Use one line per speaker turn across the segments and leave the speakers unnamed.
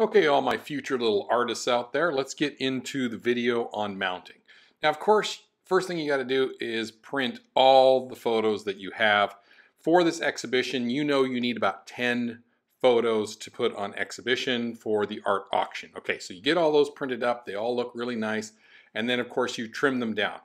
Okay, all my future little artists out there, let's get into the video on mounting. Now, of course, first thing you got to do is print all the photos that you have. For this exhibition, you know you need about 10 photos to put on exhibition for the art auction. Okay, so you get all those printed up, they all look really nice, and then of course you trim them down.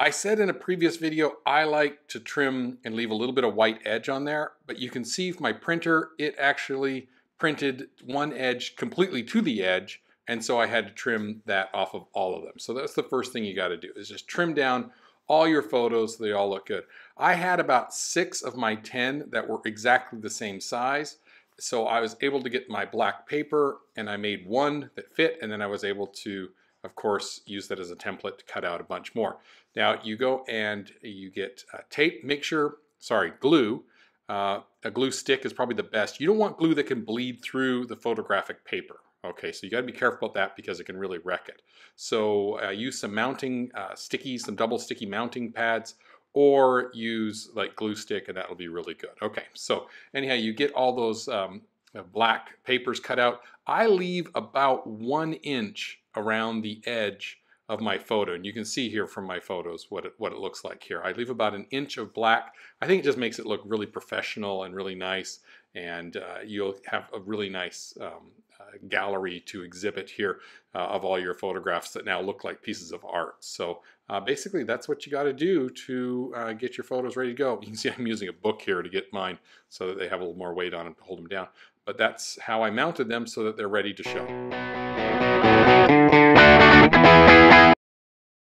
I said in a previous video, I like to trim and leave a little bit of white edge on there, but you can see if my printer, it actually printed one edge completely to the edge, and so I had to trim that off of all of them. So that's the first thing you got to do is just trim down all your photos so they all look good. I had about six of my 10 that were exactly the same size. So I was able to get my black paper and I made one that fit and then I was able to, of course, use that as a template to cut out a bunch more. Now you go and you get uh, tape, make sure, sorry, glue, uh, a glue stick is probably the best. You don't want glue that can bleed through the photographic paper. Okay, so you got to be careful about that because it can really wreck it. So uh, use some mounting uh, stickies, some double sticky mounting pads, or use like glue stick and that'll be really good. Okay, so anyhow, you get all those um, uh, black papers cut out. I leave about one inch around the edge of my photo. And you can see here from my photos what it, what it looks like here. I leave about an inch of black. I think it just makes it look really professional and really nice. And uh, you'll have a really nice um, uh, gallery to exhibit here uh, of all your photographs that now look like pieces of art. So uh, basically that's what you got to do to uh, get your photos ready to go. You can see I'm using a book here to get mine so that they have a little more weight on them to hold them down. But that's how I mounted them so that they're ready to show.